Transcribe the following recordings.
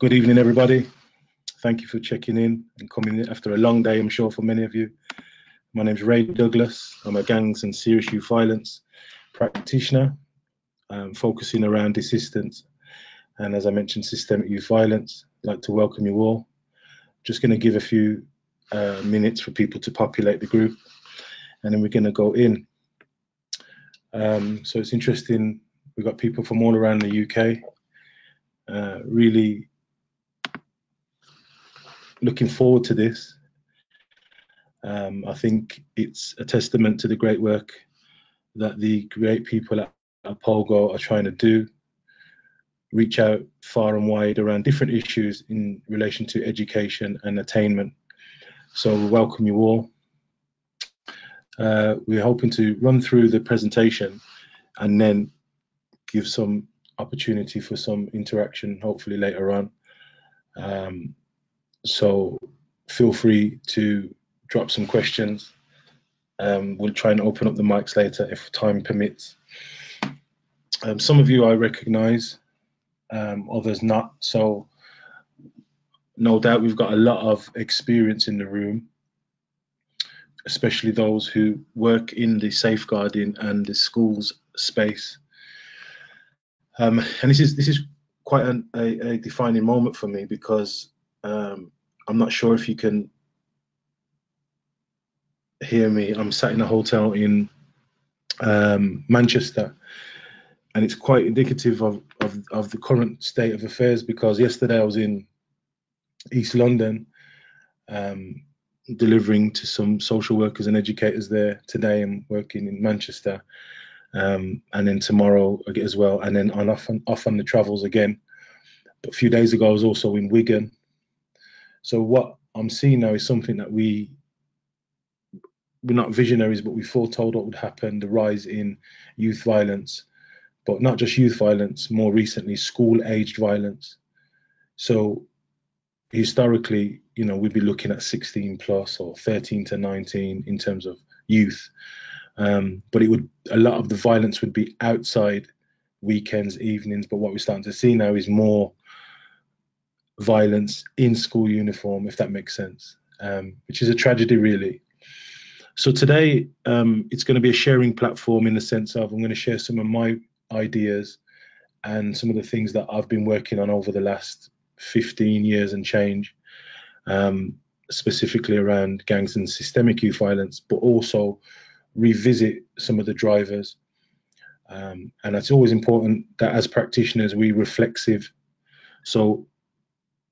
Good evening, everybody. Thank you for checking in and coming in after a long day, I'm sure, for many of you. My name's Ray Douglas. I'm a gangs and serious youth violence practitioner, um, focusing around assistance and, as I mentioned, systemic youth violence. I'd like to welcome you all. Just going to give a few uh, minutes for people to populate the group, and then we're going to go in. Um, so it's interesting. We've got people from all around the UK. Uh, really looking forward to this. Um, I think it's a testament to the great work that the great people at Opogo are trying to do, reach out far and wide around different issues in relation to education and attainment. So we welcome you all. Uh, we're hoping to run through the presentation and then give some opportunity for some interaction, hopefully later on. Um, so feel free to drop some questions. Um, we'll try and open up the mics later if time permits. Um, some of you I recognize, um, others not. So no doubt we've got a lot of experience in the room, especially those who work in the safeguarding and the schools space. Um, and this is this is quite an, a, a, defining moment for me because um, I'm not sure if you can hear me. I'm sat in a hotel in um, Manchester, and it's quite indicative of, of, of the current state of affairs because yesterday I was in East London um, delivering to some social workers and educators there. Today I'm working in Manchester, um, and then tomorrow as well, and then on off on, off on the travels again. But a few days ago I was also in Wigan. So what I'm seeing now is something that we we're not visionaries, but we foretold what would happen: the rise in youth violence, but not just youth violence. More recently, school-aged violence. So historically, you know, we'd be looking at 16 plus or 13 to 19 in terms of youth. Um, but it would a lot of the violence would be outside weekends, evenings. But what we're starting to see now is more violence in school uniform, if that makes sense, um, which is a tragedy, really. So today, um, it's going to be a sharing platform in the sense of I'm going to share some of my ideas and some of the things that I've been working on over the last 15 years and change, um, specifically around gangs and systemic youth violence, but also revisit some of the drivers. Um, and it's always important that as practitioners we reflexive. So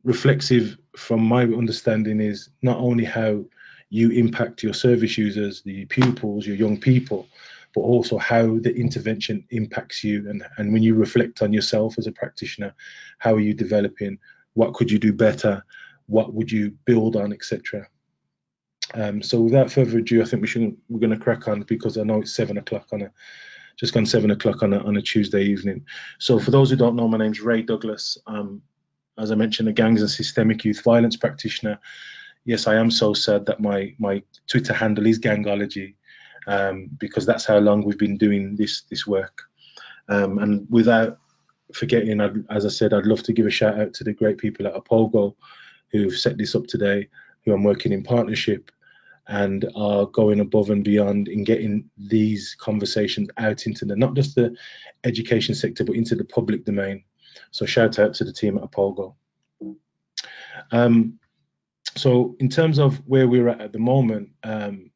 reflexive, from my understanding, is not only how you impact your service users, the pupils, your young people, but also how the intervention impacts you. And, and when you reflect on yourself as a practitioner, how are you developing? What could you do better? What would you build on, etc. Um, so without further ado, I think we should we're going to crack on because I know it's seven o'clock on a just gone seven o'clock on a, on a Tuesday evening. So for those who don't know, my name's Ray Douglas. As I mentioned, a gangs and systemic youth violence practitioner yes, I am so sad that my my Twitter handle is Gangology, um, because that's how long we've been doing this this work. Um, and without forgetting, I'd, as I said, I'd love to give a shout out to the great people at Opogo who've set this up today, who I'm working in partnership and are going above and beyond in getting these conversations out into the not just the education sector but into the public domain. So shout out to the team at Opogo. Um, so in terms of where we're at at the moment, um,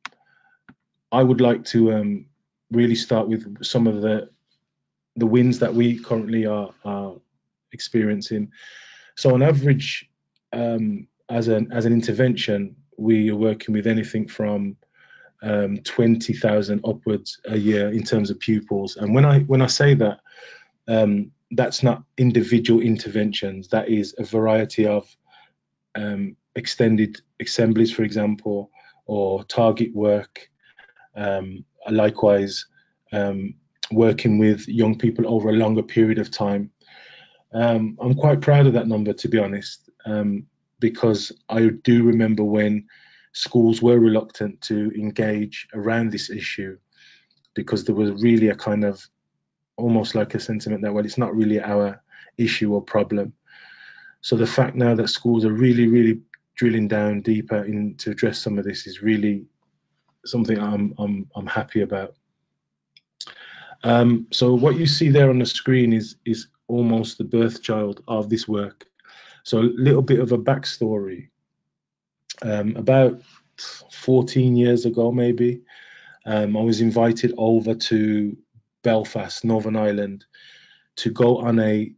I would like to um, really start with some of the the wins that we currently are, are experiencing. So on average, um, as an as an intervention, we are working with anything from um, 20,000 upwards a year in terms of pupils. And when I when I say that, um, that's not individual interventions. That is a variety of um, extended assemblies, for example, or target work. Um, likewise, um, working with young people over a longer period of time. Um, I'm quite proud of that number, to be honest, um, because I do remember when schools were reluctant to engage around this issue because there was really a kind of almost like a sentiment that, well, it's not really our issue or problem. So the fact now that schools are really, really drilling down deeper in to address some of this is really something I'm I'm I'm happy about. Um, so what you see there on the screen is is almost the birth child of this work. So a little bit of a backstory. Um, about 14 years ago, maybe, um, I was invited over to Belfast, Northern Ireland, to go on a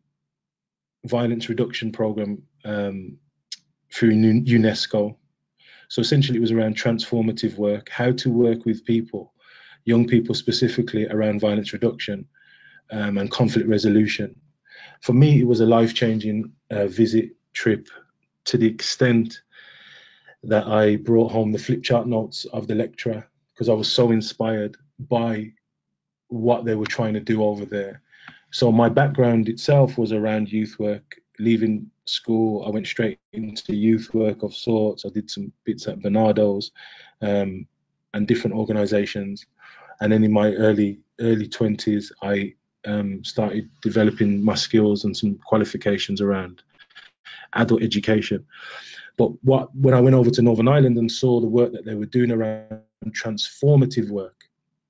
violence reduction program um, through UNESCO. So essentially, it was around transformative work, how to work with people, young people specifically, around violence reduction um, and conflict resolution. For me, it was a life changing uh, visit trip to the extent that I brought home the flip chart notes of the lecturer because I was so inspired by what they were trying to do over there. So my background itself was around youth work. Leaving school, I went straight into youth work of sorts. I did some bits at Barnardo's um, and different organisations. And then in my early early twenties, I um, started developing my skills and some qualifications around adult education. But what when I went over to Northern Ireland and saw the work that they were doing around transformative work,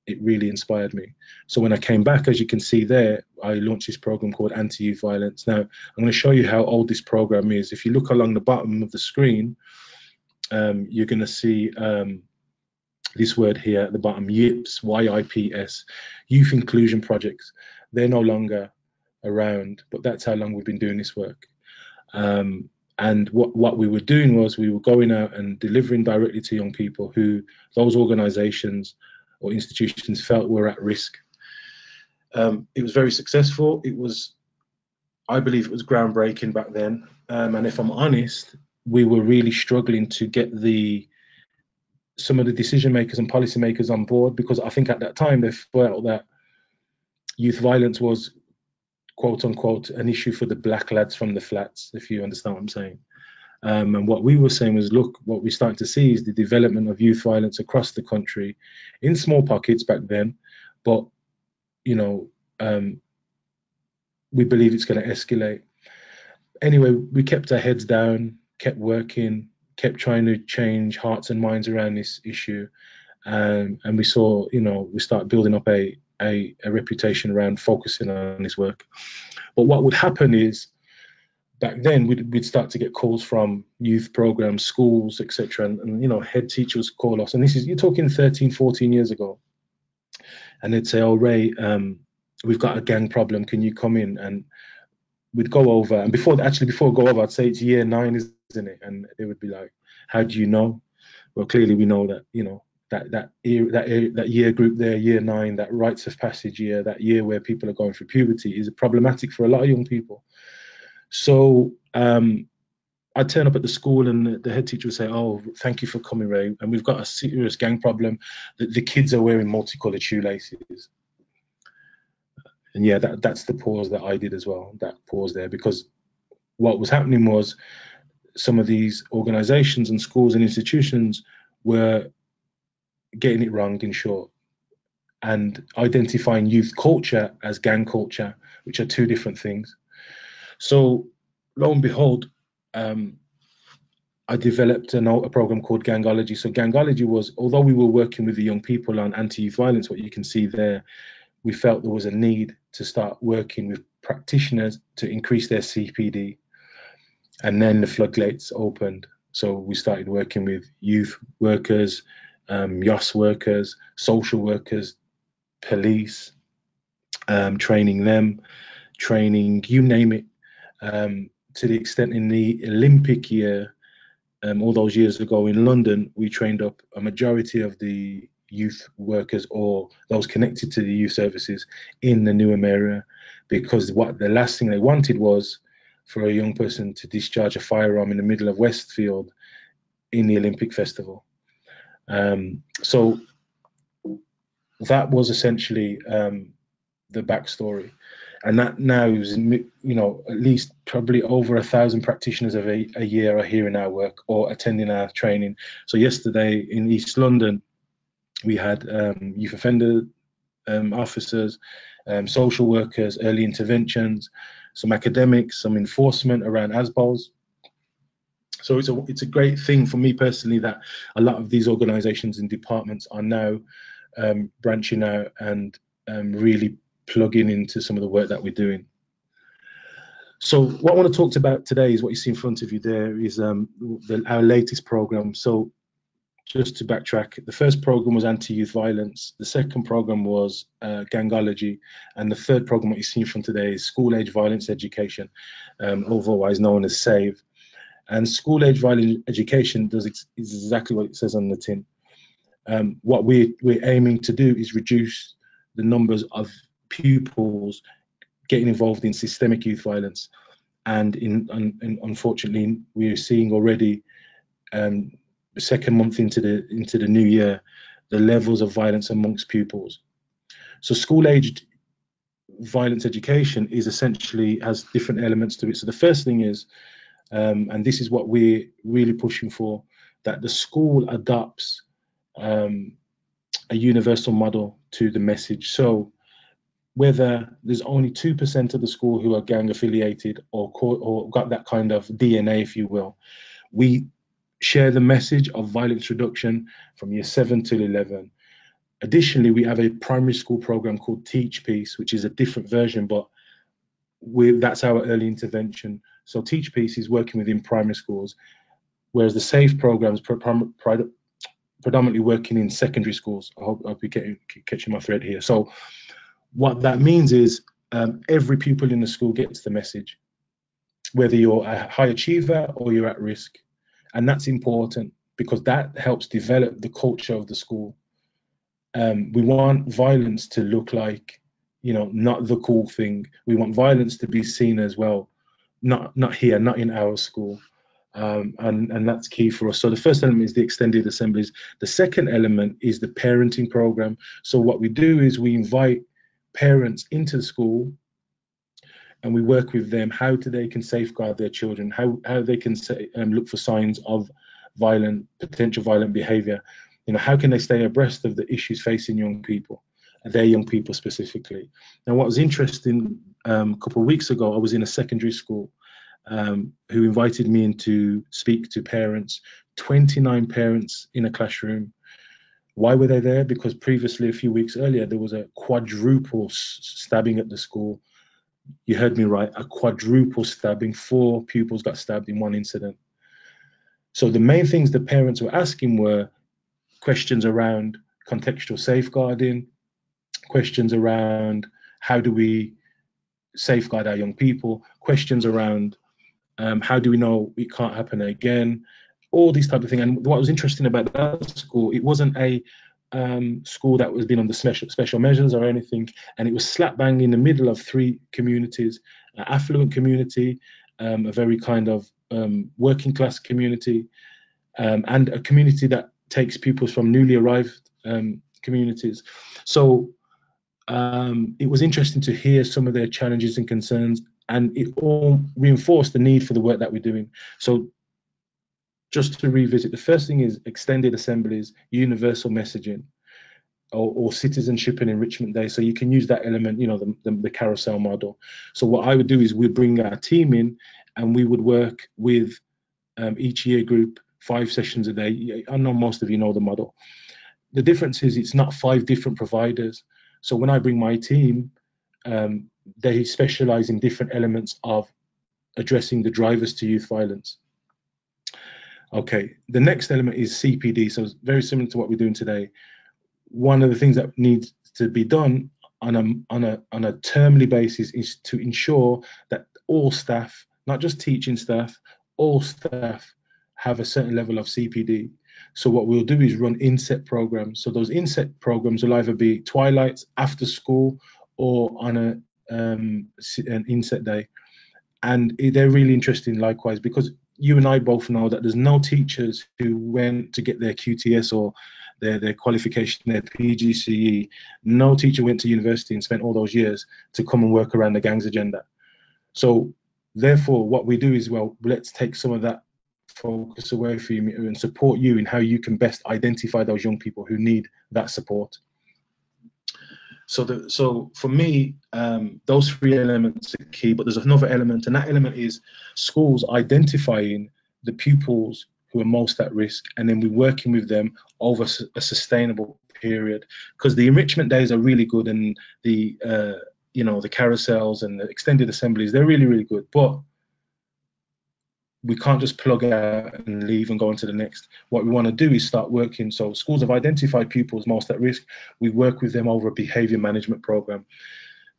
it really inspired me. So when I came back, as you can see there, I launched this program called Anti-Youth Violence. Now I'm going to show you how old this program is. If you look along the bottom of the screen, um, you're going to see um, this word here at the bottom, YIPS, Y-I-P-S, Youth Inclusion Projects. They're no longer around, but that's how long we've been doing this work. Um, and what, what we were doing was we were going out and delivering directly to young people who those organizations or institutions felt were at risk. Um, it was very successful. It was, I believe, it was groundbreaking back then. Um, and if I'm honest, we were really struggling to get the some of the decision makers and policymakers on board because I think at that time they felt that youth violence was quote unquote an issue for the black lads from the flats, if you understand what I'm saying. Um, and what we were saying was, look, what we're starting to see is the development of youth violence across the country, in small pockets back then, but you know, um, we believe it's going to escalate. Anyway, we kept our heads down, kept working, kept trying to change hearts and minds around this issue, um, and we saw, you know, we start building up a a, a reputation around focusing on this work. But what would happen is back then we'd, we'd start to get calls from youth programs, schools, etc. And, and, you know, head teachers call us. And this is, you're talking 13, 14 years ago. And they'd say, oh, Ray, um, we've got a gang problem. Can you come in? And we'd go over. And before, actually, before go over, I'd say it's year nine, isn't it? And they would be like, how do you know? Well, clearly we know that, you know, that that year, that year, that year group there, year nine, that rites of passage year, that year where people are going through puberty, is problematic for a lot of young people. So um, I turn up at the school and the head teacher would say, "Oh, thank you for coming, Ray, and we've got a serious gang problem. The, the kids are wearing multicolored shoelaces." And yeah, that, that's the pause that I did as well. That pause there because what was happening was some of these organizations and schools and institutions were getting it wrong in short and identifying youth culture as gang culture which are two different things so lo and behold um, i developed a, a program called gangology. So gangology was although we were working with the young people on anti-youth violence what you can see there we felt there was a need to start working with practitioners to increase their cpd and then the floodgates opened. So we started working with youth workers um, YOS workers, social workers, police, um, training them, training you name it, um, to the extent in the Olympic year, um, all those years ago in London, we trained up a majority of the youth workers or those connected to the youth services in the Newham area because what the last thing they wanted was for a young person to discharge a firearm in the middle of Westfield in the Olympic festival. Um, so that was essentially um, the backstory. And that now is, you know, at least probably over a thousand practitioners of a, a year are hearing our work or attending our training. So yesterday in East London, we had um, youth offender um, officers um, social workers, early interventions, some academics, some enforcement around ASBOs. So it's a it's a great thing for me personally that a lot of these organisations and departments are now um, branching out and um, really plugging into some of the work that we're doing. So what I want to talk about today is what you see in front of you there is um, the, our latest program. So just to backtrack, the first program was anti-youth violence. The second program was uh, gangology, and the third program, what you see from today, is school-age violence education, um, otherwise known as SAVE. And school-age violence education does ex is exactly what it says on the tin. Um, what we, we're aiming to do is reduce the numbers of pupils getting involved in systemic youth violence, and in, un, unfortunately, we are seeing already um, second month into the into the new year, the levels of violence amongst pupils. So school-aged violence education is essentially has different elements to it. So the first thing is, um, and this is what we're really pushing for, that the school adopts um, a universal model to the message. So whether there's only 2% of the school who are gang affiliated or, or got that kind of DNA, if you will, we share the message of violence reduction from year 7 till 11. Additionally, we have a primary school program called Teach Peace, which is a different version, but that's our early intervention. So Teach Peace is working within primary schools, whereas the SAVE program is predominantly working in secondary schools. I hope, I hope catching my thread here. So what that means is um, every pupil in the school gets the message, whether you're a high achiever or you're at risk. And that's important because that helps develop the culture of the school. Um, we want violence to look like, you know, not the cool thing. We want violence to be seen as well, not not here, not in our school. Um, and, and that's key for us. So the first element is the extended assemblies. The second element is the parenting program. So what we do is we invite parents into school and we work with them how do they can safeguard their children how how they can say, um, look for signs of violent potential violent behavior. You know how can they stay abreast of the issues facing young people their young people specifically? Now what was interesting um, a couple of weeks ago i was in a secondary school um, who invited me in to speak to parents. 29 parents in a classroom why were they there? Because previously, a few weeks earlier, there was a quadruple stabbing at the school. You heard me right, a quadruple stabbing. Four pupils got stabbed in one incident. So the main things the parents were asking were questions around contextual safeguarding, questions around how do we safeguard our young people, questions around um, how do we know it can't happen again, all these type of thing. And what was interesting about that school, it wasn't a um, school that was been under special special measures or anything, and it was slap bang in the middle of three communities: an affluent community, um, a very kind of um, working class community, um, and a community that takes pupils from newly arrived um, communities. So um, it was interesting to hear some of their challenges and concerns, and it all reinforced the need for the work that we're doing. So just to revisit, the first thing is extended assemblies, universal messaging, or, or, citizenship and enrichment day. So you can use that element, you know, the, the, the, carousel model. So what I would do is we'd bring our team in and we would work with um, each year group five sessions a day. I know most of you know the model. The difference is it's not five different providers. So when I bring my team, um, they specialize in different elements of addressing the drivers to youth violence. Okay, the next element is CPD. So it's very similar to what we're doing today. One of the things that needs to be done on a on a on a termly basis is to ensure that all staff, not just teaching staff, all staff have a certain level of CPD. So what we'll do is run inset programs. So those inset programs will either be twilights after school or on a um, an inset day, and they're really interesting likewise because you and I both know that there's no teachers who went to get their QTS or their, their qualification, their PGCE. No teacher went to university and spent all those years to come and work around the gang's agenda. So therefore, what we do is, well, let's take some of that focus away from you and support you in how you can best identify those young people who need that support. So the so for me, um, those three elements are key. But there's another element, and that element is schools identifying the pupils who are most at risk, and then we're working with them over a sustainable period. Because the enrichment days are really good, and the uh, you know the carousels and the extended assemblies, they're really really good. But we can't just plug out and leave and go on to the next. What we want to do is start working. So schools have identified pupils most at risk. We work with them over a behavior management program.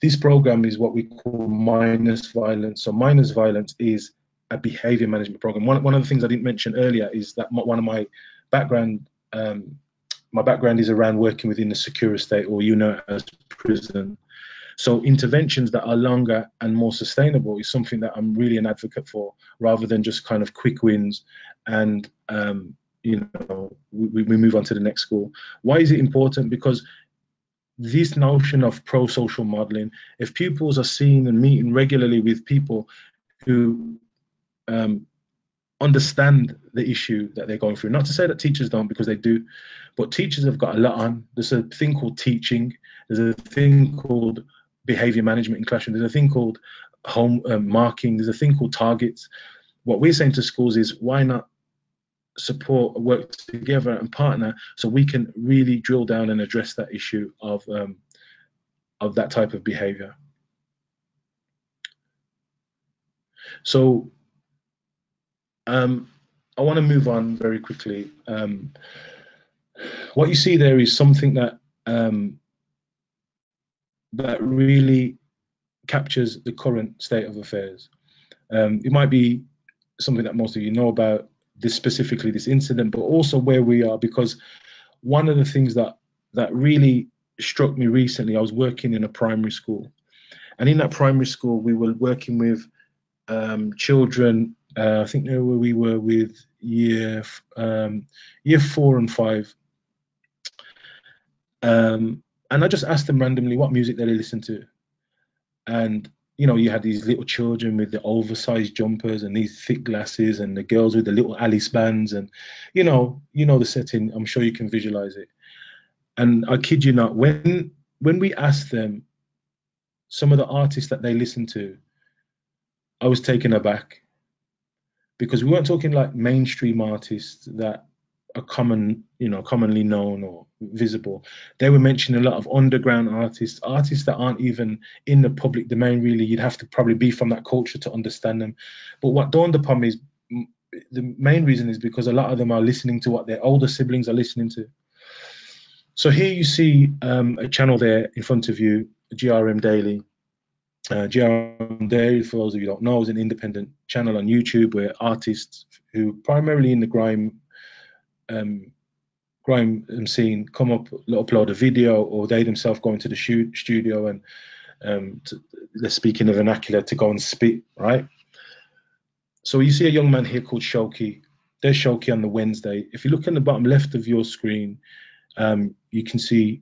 This program is what we call minus violence. So minus violence is a behavior management program. One, one of the things I didn't mention earlier is that one of my background, um, my background is around working within the secure estate or you know as prison. So interventions that are longer and more sustainable is something that I'm really an advocate for, rather than just kind of quick wins and um, you know we, we move on to the next school. Why is it important? Because this notion of pro-social modeling, if pupils are seeing and meeting regularly with people who um, understand the issue that they're going through. Not to say that teachers don't, because they do, but teachers have got a lot on. There's a thing called teaching. There's a thing called behavior management in classroom. There's a thing called home um, marking. There's a thing called targets. What we're saying to schools is why not support, work together, and partner so we can really drill down and address that issue of um, of that type of behavior. So um, I want to move on very quickly. Um, what you see there is something that um, that really captures the current state of affairs. Um, it might be something that most of you know about this specifically this incident, but also where we are because one of the things that that really struck me recently, I was working in a primary school, and in that primary school we were working with um, children. Uh, I think we were with year um, year four and five, um, and I just asked them randomly what music they listen to, and you know you had these little children with the oversized jumpers and these thick glasses, and the girls with the little Alice bands, and you know you know the setting. I'm sure you can visualize it. And I kid you not, when when we asked them some of the artists that they listen to, I was taken aback because we weren't talking like mainstream artists that are common, you know, commonly known or visible. They were mentioning a lot of underground artists, artists that aren't even in the public domain. Really, you'd have to probably be from that culture to understand them. But what dawned upon me is the main reason is because a lot of them are listening to what their older siblings are listening to. So here you see um, a channel there in front of you, GRM Daily. Uh, GRM Daily, for those of you who don't know, is an independent channel on YouTube where artists who primarily in the grime um, grime scene come up, upload a video, or they themselves go into the shoot, studio and um, to, they're speaking a vernacular to go and speak, right? So you see a young man here called Shoki. There's Shoki on the Wednesday. If you look in the bottom left of your screen, um, you can see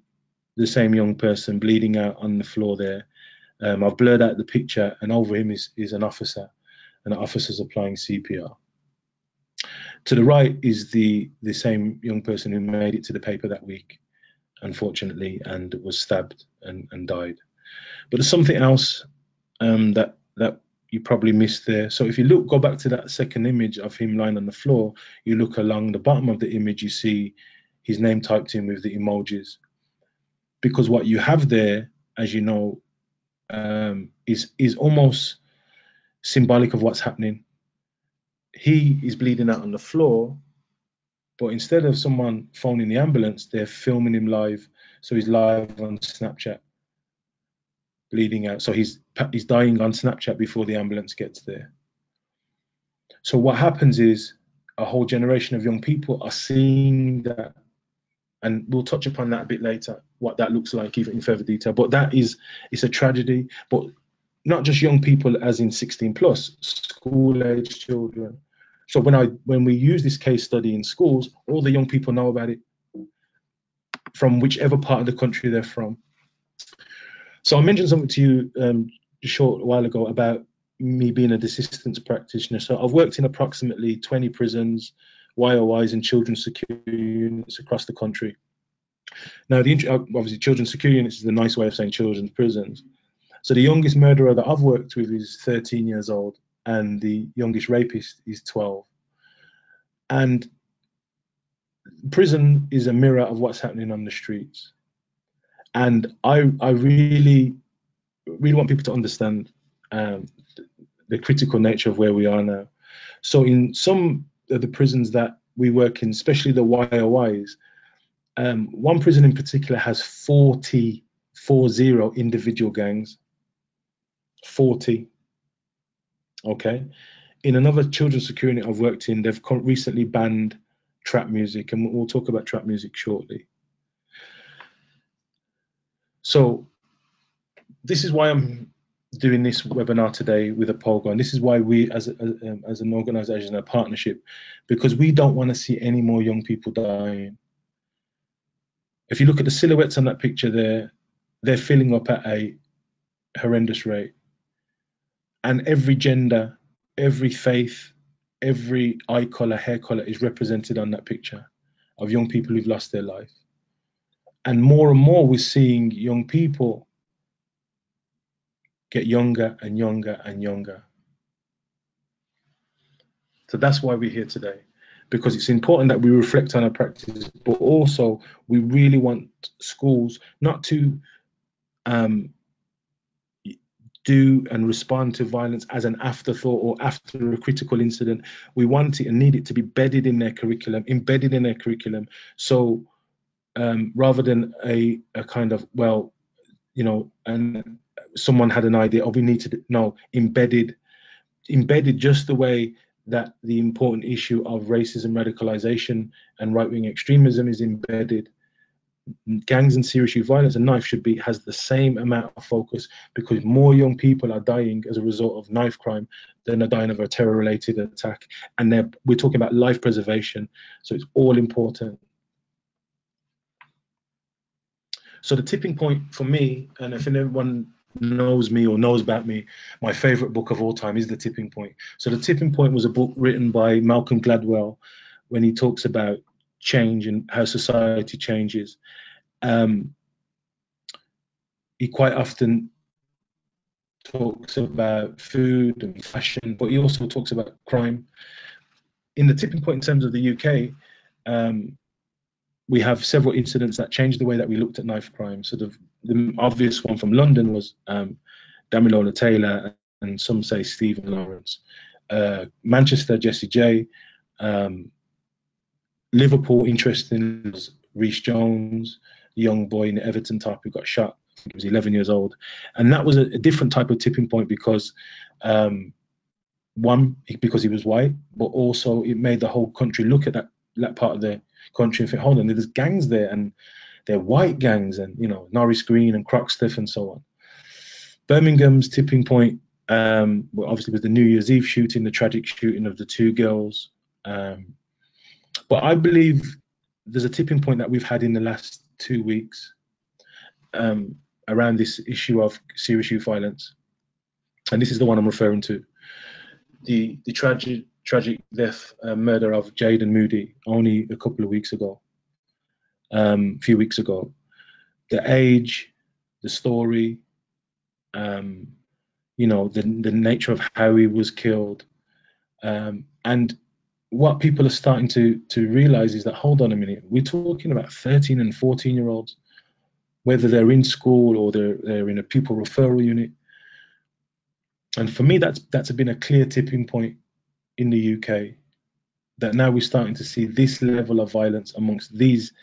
the same young person bleeding out on the floor there. Um, I've blurred out the picture, and over him is, is an officer, and the officer's applying CPR. To the right is the the same young person who made it to the paper that week, unfortunately, and was stabbed and, and died. But there's something else um, that that you probably missed there. So if you look, go back to that second image of him lying on the floor. You look along the bottom of the image, you see his name typed in with the emojis. Because what you have there, as you know, um, is is almost symbolic of what's happening he is bleeding out on the floor, but instead of someone phoning the ambulance, they're filming him live. So he's live on Snapchat, bleeding out. So he's he's dying on Snapchat before the ambulance gets there. So what happens is a whole generation of young people are seeing that, and we'll touch upon that a bit later, what that looks like even in further detail. But that is it's a tragedy. But not just young people as in 16 plus, school age children, so when I when we use this case study in schools, all the young people know about it from whichever part of the country they're from. So I mentioned something to you um, a short while ago about me being a assistance practitioner. So I've worked in approximately 20 prisons, YOIs, and children's security units across the country. Now, the obviously children's security units is a nice way of saying children's prisons. So the youngest murderer that I've worked with is 13 years old, and the youngest rapist is 12. And prison is a mirror of what's happening on the streets. And I, I really, really want people to understand um, the critical nature of where we are now. So in some of the prisons that we work in, especially the YOIs, um, one prison in particular has 40, 40 individual gangs. 40. Okay. In another children's security I've worked in, they've recently banned trap music, and we'll talk about trap music shortly. So, this is why I'm doing this webinar today with Opogo, and this is why we, as a, um, as an organisation, a partnership, because we don't want to see any more young people dying. If you look at the silhouettes on that picture there, they're filling up at a horrendous rate. And every gender, every faith, every eye color, hair color is represented on that picture of young people who've lost their life. And more and more, we're seeing young people get younger and younger and younger. So that's why we're here today because it's important that we reflect on our practices, but also we really want schools not to um, do and respond to violence as an afterthought or after a critical incident. We want it and need it to be bedded in their curriculum, embedded in their curriculum. So um, rather than a, a kind of, well, you know, and someone had an idea, oh, we need to, no, embedded, embedded just the way that the important issue of racism, radicalization, and right wing extremism is embedded. Gangs and serious youth violence and knife should be has the same amount of focus because more young people are dying as a result of knife crime than are dying of a terror related attack. And we're talking about life preservation, so it's all important. So the tipping point for me, and if anyone knows me or knows about me, my favorite book of all time is The Tipping Point. So, The Tipping Point was a book written by Malcolm Gladwell when he talks about change and how society changes. Um, he quite often talks about food and fashion, but he also talks about crime. In The Tipping Point, in terms of the UK, um, we have several incidents that changed the way that we looked at knife crime. So the, the obvious one from London was um, Damilola Taylor and some say Stephen Lawrence. Uh, Manchester, Jesse J. Um, Liverpool, interesting, was Rhys Jones, young boy in the Everton type who got shot. he was 11 years old. And that was a, a different type of tipping point because, um, one, because he was white, but also it made the whole country look at that, that part of the country and think, hold on, there's gangs there and they're white gangs and, you know, Norris Green and Croxteth and so on. Birmingham's tipping point, um, well, obviously, was the New Year's Eve shooting, the tragic shooting of the two girls. Um, but I believe there's a tipping point that we've had in the last two weeks um, around this issue of serious youth violence. And this is the one I'm referring to. The, the tragic tragic death, uh, murder of Jaden Moodie only a couple of weeks ago, um, a few weeks ago. The age, the story, um, you know, the, the nature of how he was killed. Um, and what people are starting to, to realize is that, hold on a minute, we're talking about 13 and 14 year olds, whether they're in school or they're, they're in a pupil referral unit. And for me, that's that's been a clear tipping point in the UK that now we're starting to see this level of violence amongst these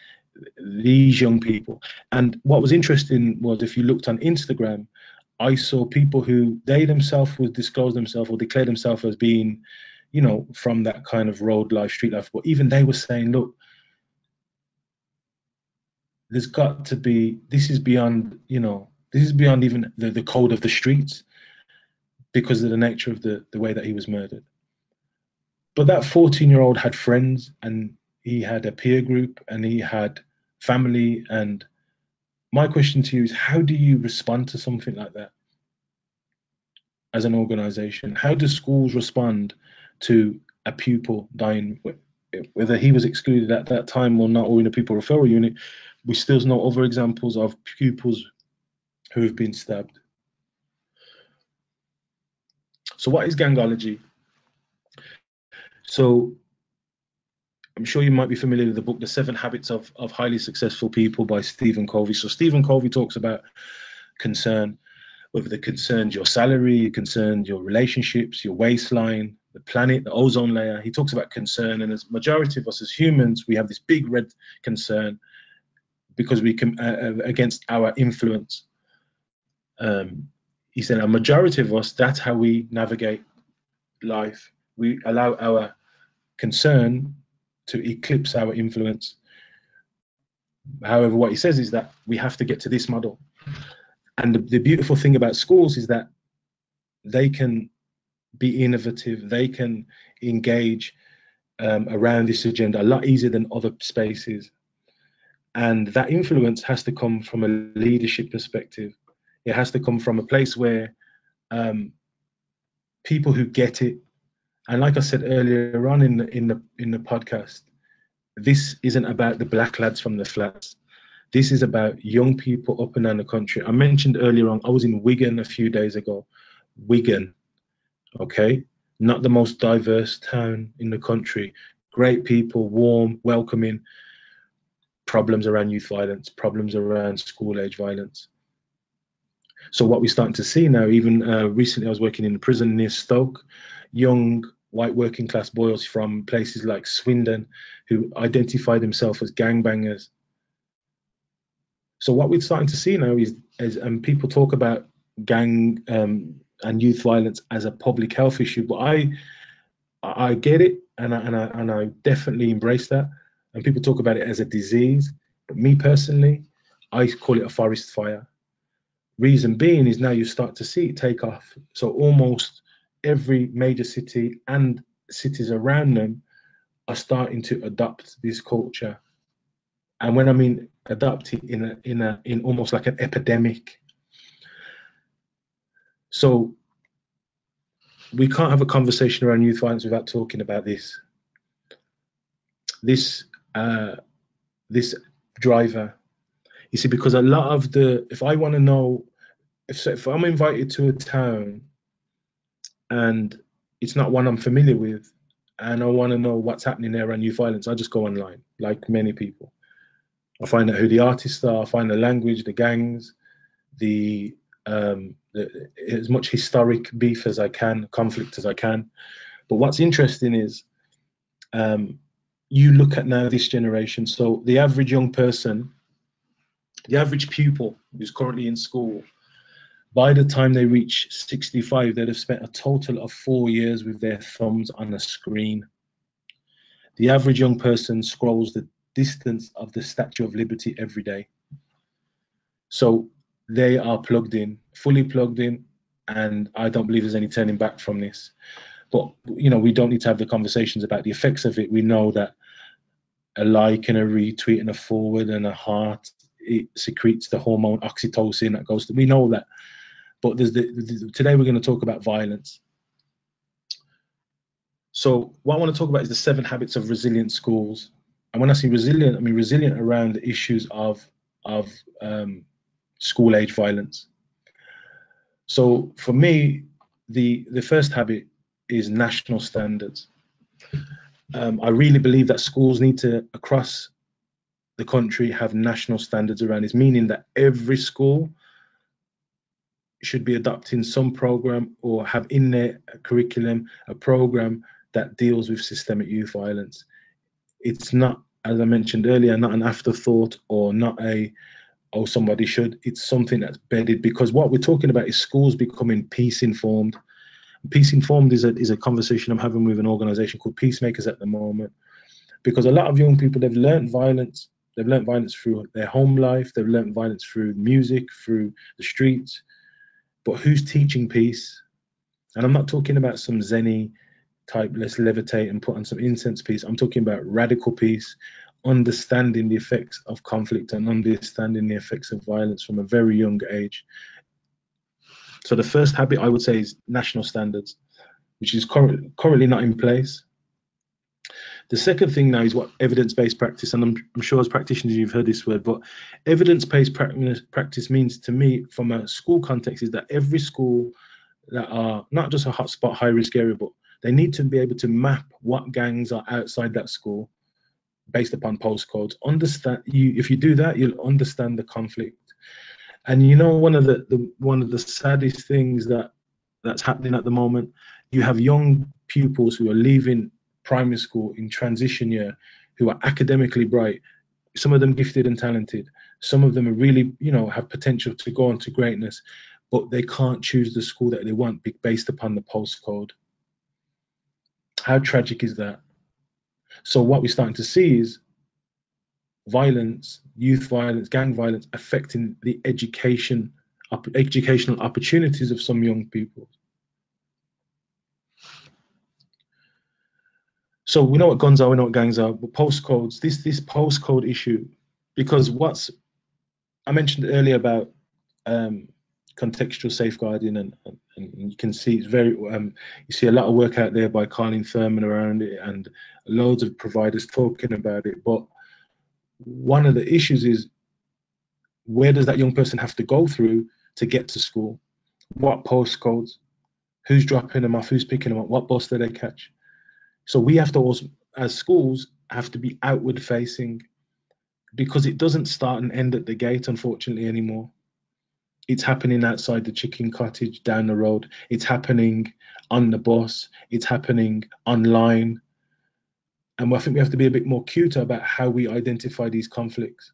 these young people. And what was interesting was if you looked on Instagram, I saw people who they themselves would disclose themselves or declare themselves as being, you know, from that kind of road life, street life. But even they were saying, look, there's got to be this is beyond, you know, this is beyond even the, the code of the streets because of the nature of the, the way that he was murdered. But that 14 year old had friends and he had a peer group and he had family. And my question to you is how do you respond to something like that as an organization? How do schools respond to a pupil dying whether he was excluded at that time or not, or in a pupil referral unit, we still know other examples of pupils who have been stabbed. So, what is gangology? So, I'm sure you might be familiar with the book, The Seven Habits of, of Highly Successful People by Stephen Covey. So, Stephen Covey talks about concern, whether the concerns your salary, concerns your relationships, your waistline, the planet, the ozone layer. He talks about concern, and as majority of us as humans, we have this big red concern because we can uh, uh, against our influence. Um, he said a majority of us, that's how we navigate life. We allow our concern to eclipse our influence. However, what he says is that we have to get to this model. And the, the beautiful thing about schools is that they can be innovative, they can engage um, around this agenda a lot easier than other spaces. And that influence has to come from a leadership perspective. It has to come from a place where um, people who get it, and like I said earlier on in the in the in the podcast, this isn't about the black lads from the flats. This is about young people up and down the country. I mentioned earlier on, I was in Wigan a few days ago. Wigan, okay, not the most diverse town in the country. Great people, warm, welcoming. Problems around youth violence, problems around school age violence. So what we're starting to see now, even uh, recently, I was working in a prison near Stoke. Young white working class boys from places like Swindon who identify themselves as gangbangers so what we're starting to see now is, is um, people talk about gang um, and youth violence as a public health issue, but I I get it and I, and I and I definitely embrace that. And people talk about it as a disease, but me personally, I call it a forest fire. Reason being is now you start to see it take off. So almost every major city and cities around them are starting to adopt this culture. And when I mean adopt it in a in a in almost like an epidemic. So we can't have a conversation around youth violence without talking about this. This uh, this driver, you see, because a lot of the if I want to know if if I'm invited to a town and it's not one I'm familiar with, and I want to know what's happening there around youth violence, I just go online, like many people. I find out who the artists are. I find the language, the gangs, the, um, the as much historic beef as I can, conflict as I can. But what's interesting is um, you look at now this generation. So the average young person, the average pupil who's currently in school, by the time they reach 65, they'd have spent a total of four years with their thumbs on a screen. The average young person scrolls the distance of the Statue of Liberty every day. So they are plugged in, fully plugged in, and I don't believe there's any turning back from this. But you know, we don't need to have the conversations about the effects of it. We know that a like and a retweet and a forward and a heart it secretes the hormone oxytocin that goes to we know that but there's the, the, today we're going to talk about violence so what i want to talk about is the seven habits of resilient schools and when I say resilient, I mean resilient around the issues of of um, school age violence. So for me, the the first habit is national standards. Um, I really believe that schools need to across the country have national standards around this, meaning that every school should be adopting some program or have in their curriculum a program that deals with systemic youth violence it's not, as I mentioned earlier, not an afterthought or not a oh somebody should. It's something that's bedded because what we're talking about is schools becoming peace informed. Peace informed is a is a conversation I'm having with an organisation called Peacemakers at the moment, because a lot of young people they've learned violence. They've learned violence through their home life. They've learned violence through music, through the streets. But who's teaching peace? And I'm not talking about some zenny type, let's levitate and put on some incense peace. I'm talking about radical peace, understanding the effects of conflict and understanding the effects of violence from a very young age. So the first habit I would say is national standards, which is cur- currently not in place. The The second thing now is what evidence-based practice, and I'm, I'm sure as practitioners you've heard this word, but evidence-based practice means to me, from a school context, is that every school that are not just a hotspot, high-risk area, but they need to be able to map what gangs are outside that school based upon postcodes. Understand you if you do that, you'll understand the conflict. And you know one of the, the one of the saddest things that that's happening at the moment, you have young pupils who are leaving primary school in transition year who are academically bright, some of them gifted and talented, some of them are really, you know, have potential to go on to greatness, but they can't choose the school that they want based upon the postcode. How tragic is that? So what we're starting to see is violence, youth violence, gang violence affecting the education, educational opportunities of some young people. So we know what guns are, we know what gangs are, but postcodes, this this postcode issue, because what's I mentioned earlier about um, contextual safeguarding, and, and, and, you can see it's very um, you see a lot of work out there by Carlene Firmin around it, and loads of providers talking about it. But one of the issues is where does that young person have to go through to get to school? What postcodes? Who's dropping them off? Who's picking them up? What bus do they catch? So we have to also, as schools, have to be outward facing because it doesn't start and end at the gate, unfortunately, anymore. It's happening outside the chicken cottage down the road. It's happening on the bus. It's happening online. And I think we have to be a bit more cuter about how we identify these conflicts.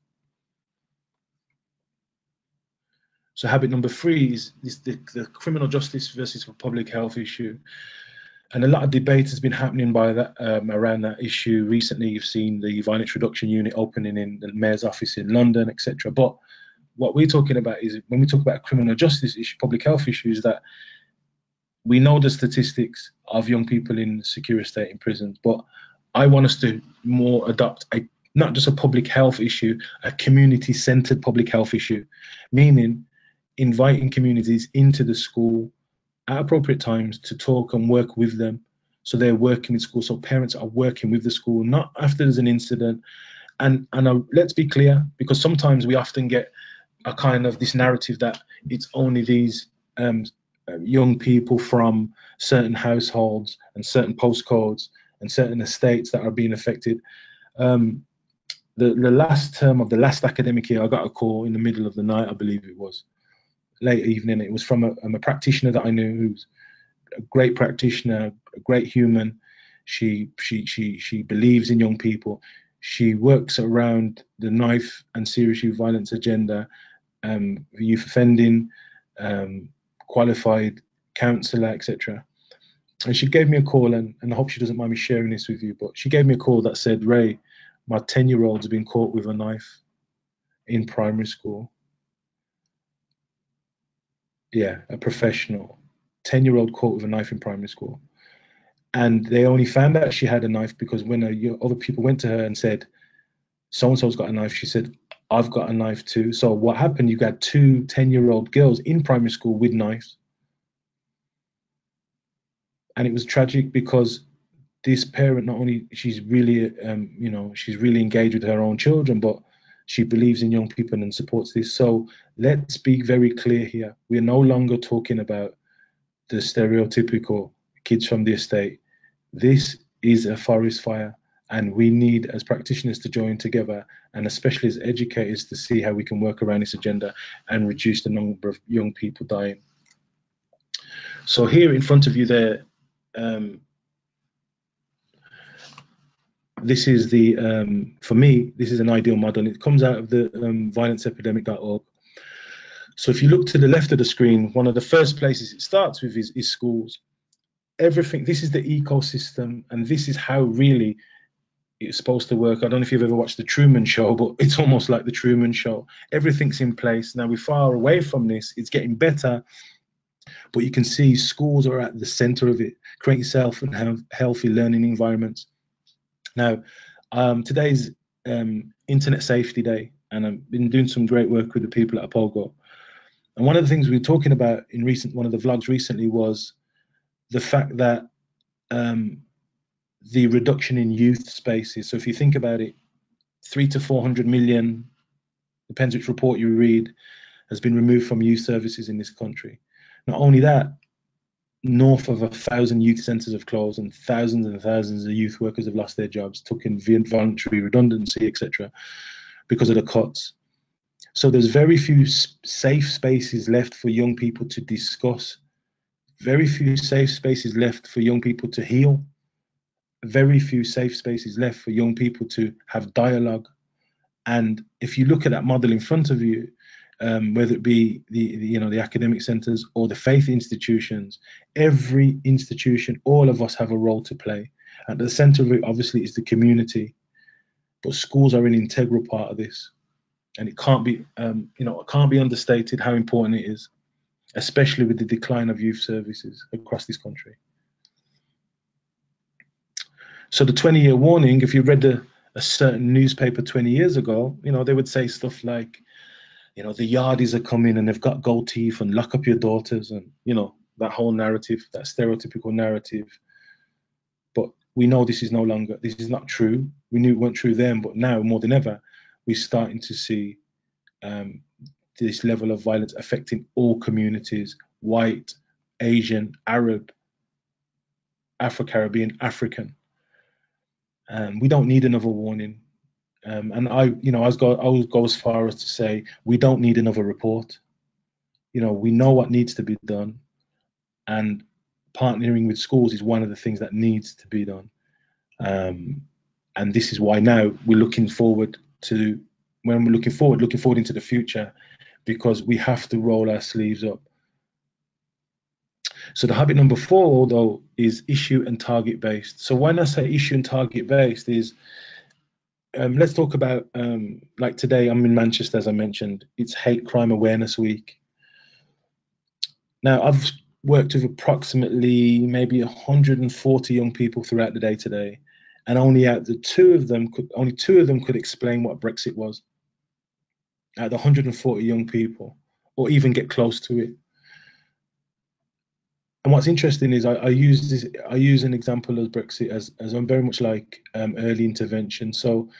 So habit number three is, is the, the criminal justice versus public health issue and a lot of debate has been happening by that um, around that issue recently. You've seen the violence reduction unit opening in the mayor's office in London, etc. But what we're talking about is when we talk about criminal justice issue, public health issues, that we know the statistics of young people in secure estate in prisons, but I want us to more adopt a not just a public health issue, a community-centered public health issue, meaning inviting communities into the school at appropriate times to talk and work with them. So they're working in school. So parents are working with the school, not after there's an incident. And and uh, let's be clear, because sometimes we often get a kind of this narrative that it's only these um, young people from certain households and certain postcodes and certain estates that are being affected. Um, the, the last term of the last academic year, I got a call in the middle of the night, I believe it was, late evening. It was from a, um, a practitioner that I knew who's a great practitioner, a great human. She she she she believes in young people. She works around the knife and serious youth violence agenda, um, youth offending, um, qualified counsellor, etc. And she gave me a call, and, and I hope she doesn't mind me sharing this with you. But she gave me a call that said, "Ray, my ten-year-old's been caught with a knife in primary school yeah, a professional, 10 year old caught with a knife in primary school. And they only found out she had a knife because when a, other people went to her and said, so and so's got a knife, she said, I've got a knife too. So what happened? You got two 10 year old girls in primary school with knives. And it was tragic because this parent, not only she's really, um, you know, she's really engaged with her own children, but she believes in young people and supports this. So let's be very clear here. We are no longer talking about the stereotypical kids from the estate. This is a forest fire, and we need, as practitioners, to join together, and especially as educators, to see how we can work around this agenda and reduce the number of young people dying. So here in front of you, there, um, this is the um, for me this is an ideal model. It comes out of the um, violenceepidemic.org so if you look to the left of the screen one of the first places it starts with is, is schools. Everything this is the ecosystem and this is how really it's supposed to work. I don't know if you've ever watched the truman show but it's almost like the truman show. Everything's in place. Now we're far away from this. It's getting better but you can see schools are at the center of it. Create self and have healthy learning environments. Now, um, today's um, Internet Safety Day, and I've been doing some great work with the people at Opogo. And one of the things we were talking about in recent one of the vlogs recently was the fact that um, the reduction in youth spaces. So if you think about it, three to 400 million, depends which report you read, has been removed from youth services in this country. Not only that, north of a thousand youth centres have closed and thousands and thousands of youth workers have lost their jobs, took in voluntary redundancy, etc., because of the cuts. So there's very few safe spaces left for young people to discuss, very few safe spaces left for young people to heal, very few safe spaces left for young people to have dialogue. And if you look at that model in front of you, um, whether it be the, the, you know the academic centres or the faith institutions, every institution, all of us have a role to play. At the centre of it, obviously, is the community, but schools are an integral part of this, and it can't be um, you know it can't be understated how important it is, especially with the decline of youth services across this country. So the 20-year warning, if you read a, a certain newspaper 20 years ago, you know they would say stuff like you know, the yardies are coming and they've got gold teeth and lock up your daughters and, you know, that whole narrative, that stereotypical narrative. But we know this is no longer, this is not true. We knew it weren't true then, but now more than ever, we're starting to see um, this level of violence affecting all communities white, Asian, Arab, Afro Caribbean, African. Um, we don't need another warning. Um, and I, you know, I go, I would go as far as to say we don't need another report. You know, we know what needs to be done, and partnering with schools is one of the things that needs to be done. Um, and this is why now we're looking forward to when we're looking forward, looking forward into the future, because we have to roll our sleeves up. So the habit number four, though, is issue and target based. So when I say issue and target based, is um, let's talk about um, like today. I'm in Manchester, as I mentioned. It's Hate Crime Awareness Week. Now, I've worked with approximately maybe 140 young people throughout the day today, and only out the two of them could only two of them could explain what Brexit was. Out the 140 young people, or even get close to it and what's interesting is I, I, use this I use an example of Brexit as as I'm very much like um, early intervention. So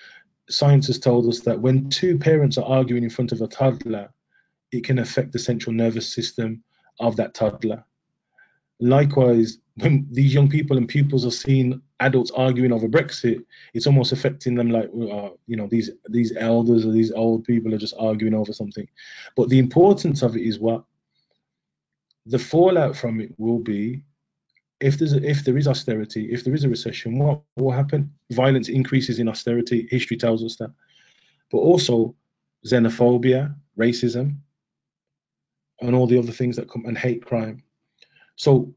science has told us that when two parents are arguing in front of a toddler, it can affect the central nervous system of that toddler. Likewise, when these young people and pupils are seeing adults arguing over Brexit, it's almost affecting them like uh, you know these these elders or these old people are just arguing over something. But the importance of it is what the fallout from it will be if there's a, if there is austerity, if there is a recession, what will happen? Violence increases in austerity. History tells us that, but also xenophobia, racism, and all the other things that come and hate crime. So,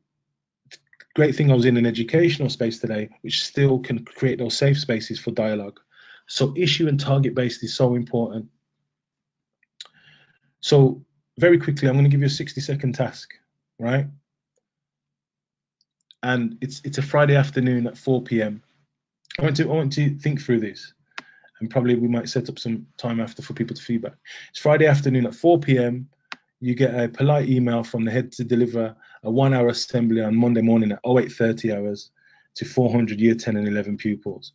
great thing I was in an educational space today, which still can create those safe spaces for dialogue. So, issue and target based is so important. So, very quickly, I'm going to give you a 60 second task, right? And it's it's a Friday afternoon at 4 p.m. I want to I want to think through this, and probably we might set up some time after for people to feedback. It's Friday afternoon at 4 p.m. You get a polite email from the head to deliver a one-hour assembly on Monday morning at 08:30 hours to 400 year 10 and 11 pupils.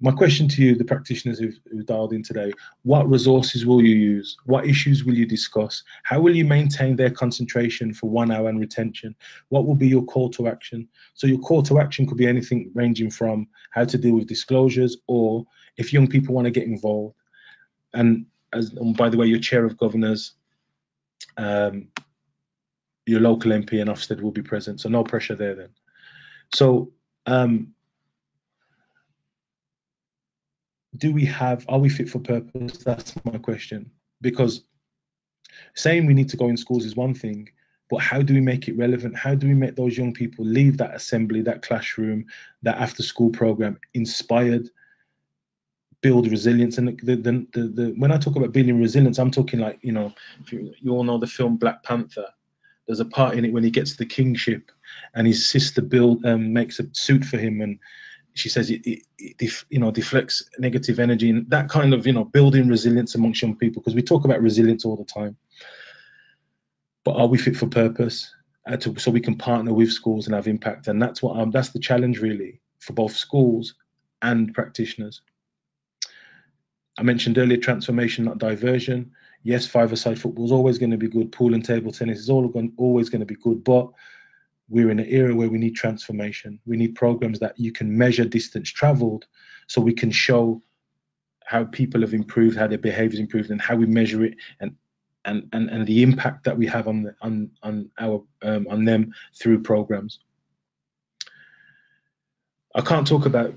My question to you, the practitioners who've, who've, dialed in today, what resources will you use? What issues will you discuss? How will you maintain their concentration for one hour and retention? What will be your call to action? So your call to action could be anything ranging from how to deal with disclosures or if young people want to get involved. And as and by the way, your chair of governors, um, your local MP and Ofsted will be present. So no pressure there then. So um, do we have are we fit for purpose? That's my question. Because saying we need to go in schools is one thing but how do we make it relevant? How do we make those young people leave that assembly that classroom that after school program inspired build resilience? And the, the, the, the, when i talk about building resilience i'm talking like you know you, you all know the film black panther there's a part in it when he gets the kingship and his sister build um, makes a suit for him and she says it, it, it, you know deflects negative energy and that kind of you know building resilience amongst young people because we talk about resilience all the time but are we fit for purpose uh, to, so we can partner with schools and have impact and that's what um, that's the challenge really for both schools and practitioners. I mentioned earlier transformation, not diversion. Yes, five-a-side football is always going to be good. Pool and table tennis is all going, always going to be good, but we're in an era where we need transformation. We need programs that you can measure distance traveled, so we can show how people have improved, how their behaviors improved, and how we measure it, and and and, and the impact that we have on the, on on our um, on them through programs. I can't talk about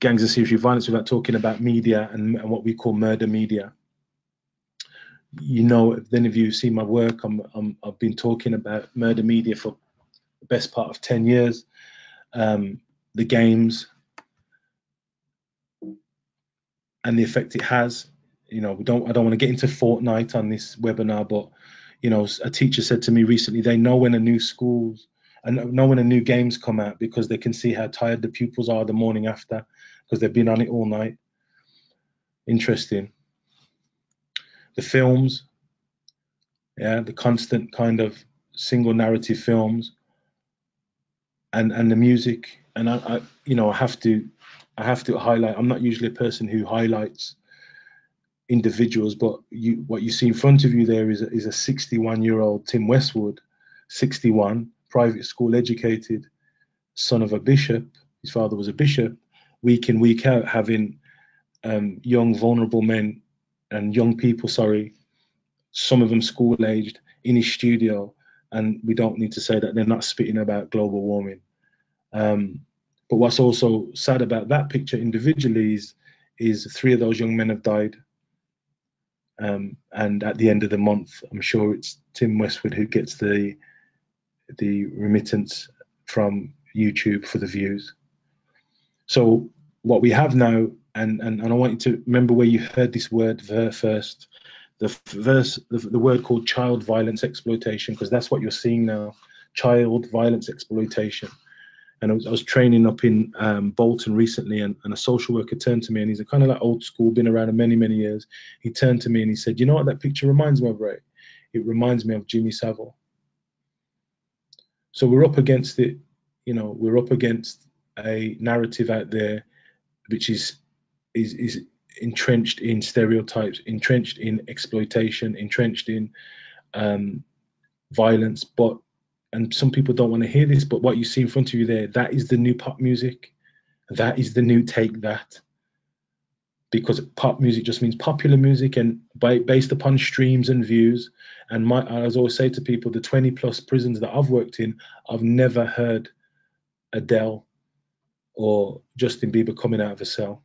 gangs of serious violence without talking about media and, and, what we call murder media. You know, if any of you see my work, I'm, I've been talking about murder media for the best part of 10 years. Um, the games and the effect it has. You know, we don't. I don't want to get into Fortnite on this webinar, but you know, a teacher said to me recently they know when a new school's and know when a new game's come out because they can see how tired the pupils are the morning after because they've been on it all night. Interesting. The films, yeah, the constant kind of single narrative films, and and the music, and I, I you know I have to I have to highlight. I'm not usually a person who highlights individuals, but you what you see in front of you there is a, is a 61 year old Tim Westwood, 61 private school educated son of a bishop. His father was a bishop. Week in, week out, having um, young, vulnerable men and young people, sorry, some of them school aged, in his studio. And we don't need to say that they're not spitting about global warming. Um, but what's also sad about that picture individually is, is three of those young men have died. Um, and at the end of the month, I'm sure it's Tim Westwood who gets the the remittance from YouTube for the views. So what we have now, and, and, and I want you to remember where you heard this word first, the verse, the, the word called child violence exploitation, because that's what you're seeing now, child violence exploitation. And I was, I was training up in um, Bolton recently, and, and, a social worker turned to me, and he's a kind of like old school, been around many, many years. He turned to me and he said, "You know what that picture reminds me of, Ray? It reminds me of Jimmy Savile." So we're up against it, you know, we're up against a narrative out there which is is is entrenched in stereotypes, entrenched in exploitation, entrenched in um, violence. But and some people don't want to hear this, but what you see in front of you there, that is the new pop music. That is the new take that because pop music just means popular music and by, based upon streams and views. And my, I always say to people, the 20 plus prisons that I've worked in, I've never heard Adele or Justin Bieber coming out of a cell.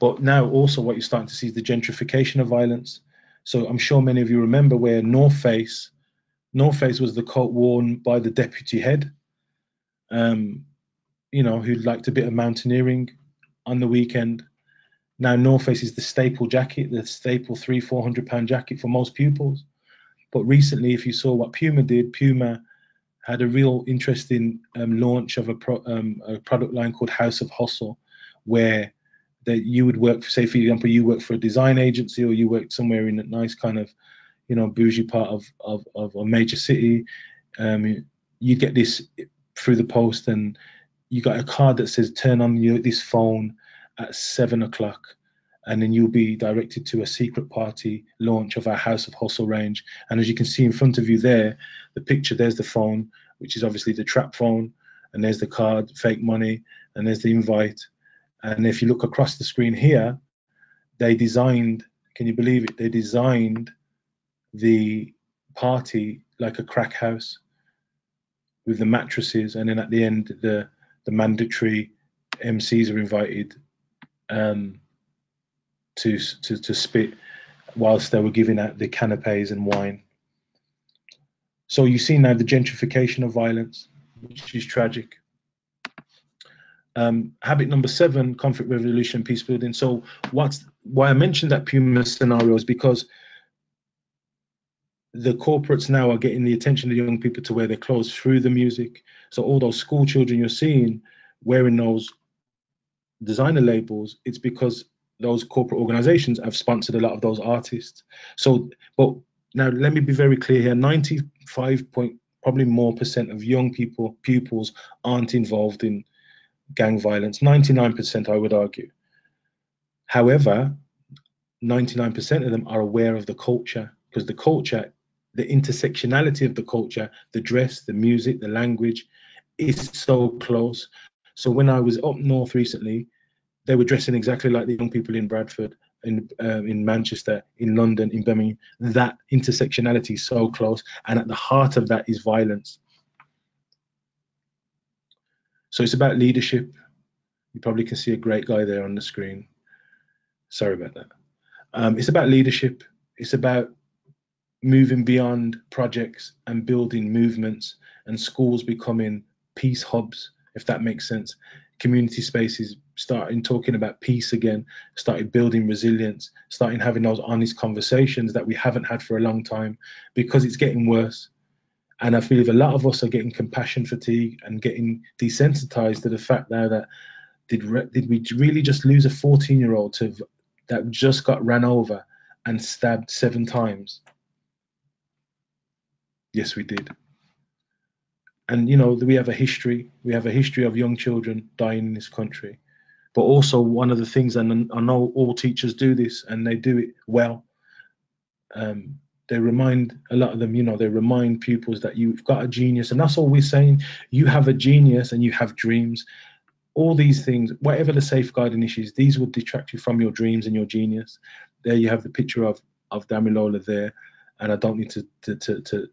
But now also what you're starting to see is the gentrification of violence. So I'm sure many of you remember where North Face, North Face was the coat worn by the deputy head. Um, you know, who liked a bit of mountaineering on the weekend. Now North Face is the staple jacket, the staple three, four hundred pound jacket for most pupils. But recently, if you saw what Puma did, Puma had a real interesting um, launch of a, pro, um, a, product line called House of Hustle, where that you would work, for, say for example, you work for a design agency or you work somewhere in a nice kind of, you know, bougie part of of, of a major city. Um, you get this through the post, and you got a card that says turn on your, this phone at seven o'clock and then you'll be directed to a secret party launch of our House of Hustle range. And as you can see in front of you there, the picture, there's the phone, which is obviously the trap phone, and there's the card, fake money, and there's the invite. And if you look across the screen here, they designed, can you believe it? They designed the party like a crack house with the mattresses, and then at the end, the the mandatory MCs are invited um, to, to to spit whilst they were giving out the canapes and wine. So you see now the gentrification of violence, which is tragic. Um, habit number seven: conflict resolution, peace building. So what's why I mentioned that Puma scenario is because the corporates now are getting the attention of young people to wear their clothes through the music. So all those school children you're seeing wearing those designer labels, it's because those corporate organizations have sponsored a lot of those artists. So, but now let me be very clear here: 95 point probably more percent of young people, pupils, aren't involved in gang violence. 99%, I would argue. However, 99% of them are aware of the culture because the culture, the intersectionality of the culture, the dress, the music, the language is so close. So when I was up north recently, they were dressing exactly like the young people in Bradford, in uh, in Manchester, in London, in Birmingham. That intersectionality is so close, and at the heart of that is violence. So it's about leadership. You probably can see a great guy there on the screen. Sorry about that. Um, it's about leadership. It's about moving beyond projects and building movements and schools becoming peace hubs, if that makes sense. Community spaces starting talking about peace again, started building resilience, starting having those honest conversations that we haven't had for a long time because it's getting worse. And I feel a lot of us are getting compassion fatigue and getting desensitized to the fact now that did re- did we really just lose a 14 year old to that just got ran over and stabbed seven times? Yes, we did. And you know, we have a history. We have a history of young children dying in this country. But also, one of the things, and I know all teachers do this, and they do it well. Um, they remind a lot of them, you know, they remind pupils that you've got a genius, and that's all we're saying. You have a genius, and you have dreams, all these things, whatever the safeguarding issues, these will detract you from your dreams and your genius. There you have the picture of of Damilola there, and I don't need to to, to, to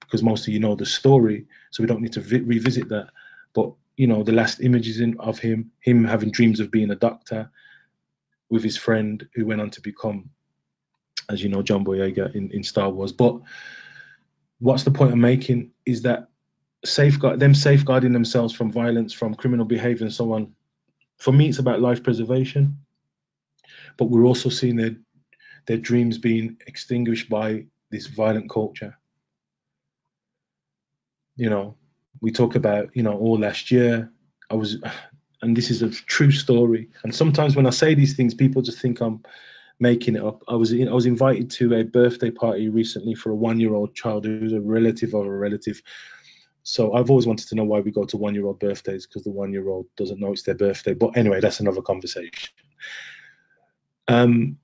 because most of you know the story, so we don't need to vi- revisit that. But you know, the last images in, of him, him having dreams of being a doctor, with his friend who went on to become, as you know, John Boyega in, in Star Wars. But what's the point of making is that safeguard them safeguarding themselves from violence, from criminal behavior, and so on. For me, it's about life preservation, but we're also seeing their their dreams being extinguished by this violent culture. You know, we talk about you know all last year. I was, and this is a true story. And sometimes when I say these things, people just think I'm making it up. I was I was invited to a birthday party recently for a one year old child who's a relative of a relative so I've always wanted to know why we go to one year old birthdays because the one year old doesn't know it's their birthday. But anyway, that's another conversation. Um,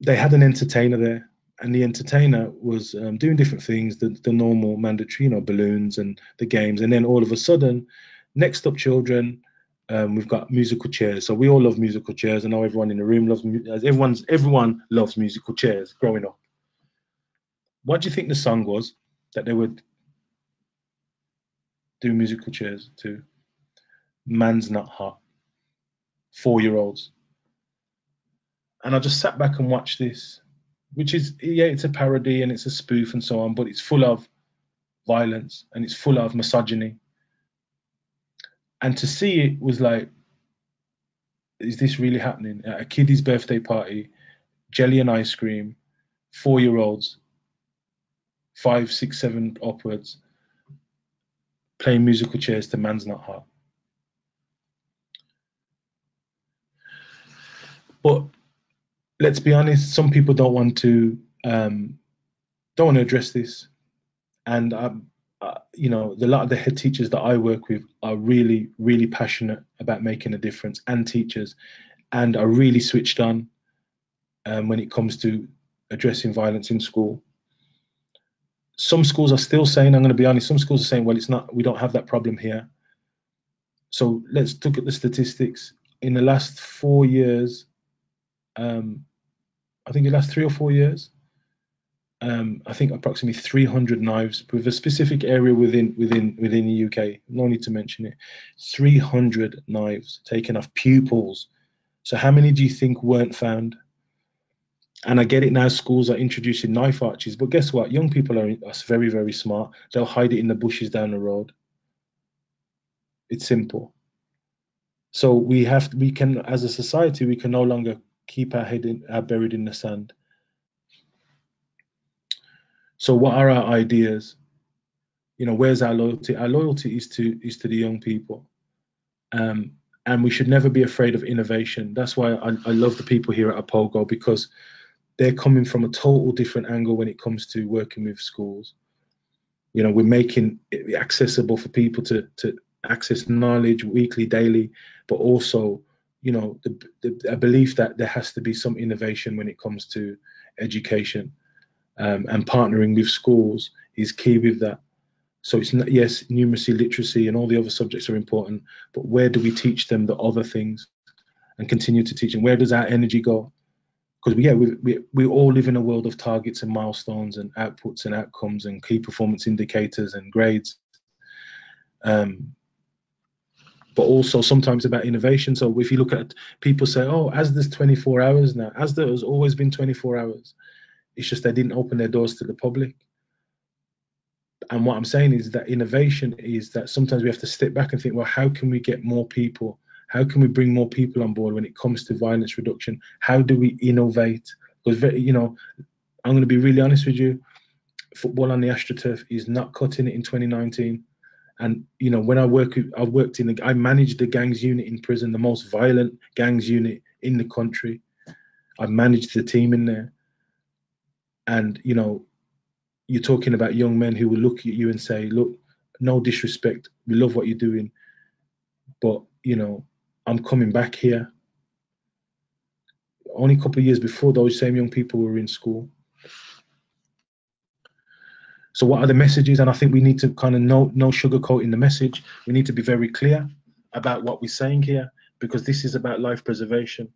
they had an entertainer there, and the entertainer was um, doing different things, the, the normal mandatory, you know, balloons and the games. And then all of a sudden, next up, children, um, we've got musical chairs. So we all love musical chairs. I know everyone in the room loves everyone's everyone loves musical chairs growing up. What do you think the song was that they were do musical chairs to? Man's Not Hot. Four year olds. And I just sat back and watched this, which is, yeah, it's a parody and it's a spoof and so on, but it's full of violence and it's full of misogyny. And to see it was like, is this really happening? At a kiddie's birthday party, jelly and ice cream, four year olds, five, six, seven upwards, playing musical chairs to Man's Not Hot. But let's be honest, some people don't want to um, don't want to address this, and you know, the lot of the head teachers that I work with are really, really passionate about making a difference, and teachers, and are really switched on um, when it comes to addressing violence in school some schools are still saying, I'm going to be honest, some schools are saying, well, it's not, we don't have that problem here. So let's look at the statistics. In the last four years, um, I think the last three or four years, um, I think approximately 300 knives with a specific area within within within the UK. No need to mention it. 300 knives taken off pupils. So how many do you think weren't found? And I get it now, schools are introducing knife arches, but guess what? Young people are, are very, very smart. They'll hide it in the bushes down the road. It's simple. So we have, we can, as a society, we can no longer keep our head in, our buried in the sand. So what are our ideas? You know, where's our loyalty? Our loyalty is to is to the young people. Um, and we should never be afraid of innovation. That's why I, I love the people here at Opogo because they're coming from a total different angle when it comes to working with schools. You know, we're making it accessible for people to to access knowledge weekly, daily, but also, you know, the, the a belief that there has to be some innovation when it comes to education, um, and partnering with schools is key with that. So it's not yes, numeracy, literacy, and all the other subjects are important, but where do we teach them the other things, and continue to teach them? Where does our energy go? because yeah, we, we we all live in a world of targets and milestones and outputs and outcomes and key performance indicators and grades. Um, but also sometimes about innovation. So if you look at people say, oh, as there's 24 hours now, as there has always been 24 hours, it's just they didn't open their doors to the public. And what I'm saying is that innovation is that sometimes we have to step back and think, well, how can we get more people how can we bring more people on board when it comes to violence reduction? How do we innovate? Because you know, I'm going to be really honest with you. Football on the AstroTurf is not cutting it in 2019. And you know, when I work, I've worked in, the, I managed the gangs unit in prison, the most violent gangs unit in the country. I've managed the team in there. And you know, you're talking about young men who will look at you and say, "Look, no disrespect, we love what you're doing, but you know, I'm coming back here. Only a couple of years before, those same young people were in school. So, what are the messages? And I think we need to kind of no no sugarcoating the message. We need to be very clear about what we're saying here because this is about life preservation.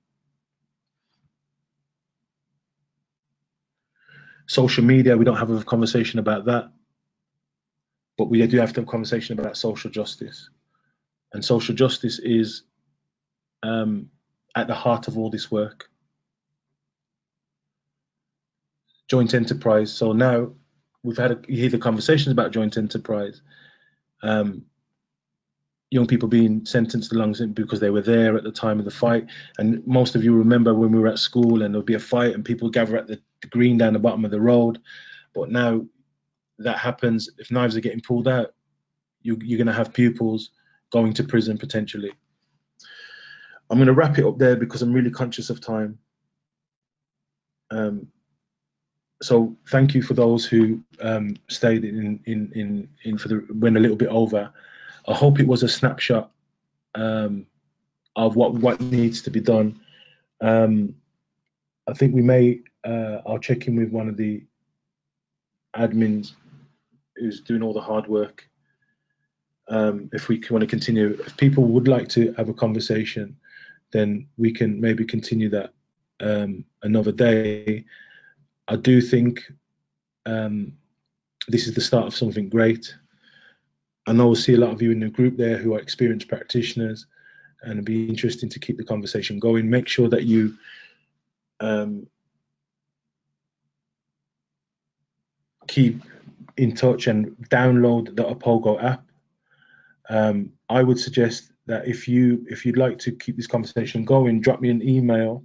Social media, we don't have a conversation about that, but we do have to have a conversation about social justice. And social justice is um, at the heart of all this work. Joint enterprise. So now we've had a, you hear the conversations about joint enterprise. Um, young people being sentenced to lungs because they were there at the time of the fight. And most of you remember when we were at school and there'd be a fight and people gather at the, the green down the bottom of the road. But now that happens, if knives are getting pulled out, you, you're going to have pupils going to prison potentially. I'm going to wrap it up there because I'm really conscious of time. Um, so thank you for those who um, stayed in, in in in for the went a little bit over. I hope it was a snapshot um, of what what needs to be done. Um, I think we may. Uh, I'll check in with one of the admins who's doing all the hard work. Um, if we want to continue, if people would like to have a conversation, then we can maybe continue that um, another day. I do think um, this is the start of something great. I know we'll see a lot of you in the group there who are experienced practitioners, and it'd be interesting to keep the conversation going. Make sure that you um, keep in touch and download the Opogo app. Um, I would suggest that if you if you'd like to keep this conversation going, drop me an email.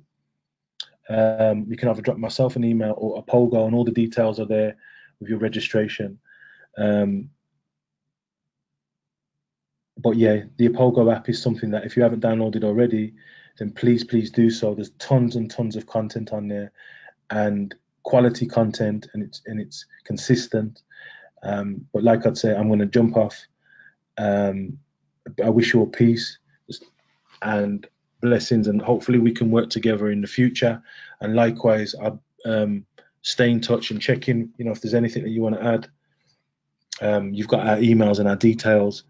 Um, you can either drop myself an email or Opogo, and all the details are there with your registration. Um, but yeah, the Opogo app is something that if you haven't downloaded already, then please, please do so. There's tons and tons of content on there, and quality content, and it's and it's consistent. Um, but like I'd say, I'm going to jump off. Um, I wish you all peace and blessings, and hopefully we can work together in the future. And likewise, I um, stay in touch and check in. You know, if there's anything that you want to add, um, you've got our emails and our details,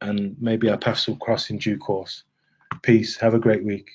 and maybe our paths will cross in due course. Peace. Have a great week.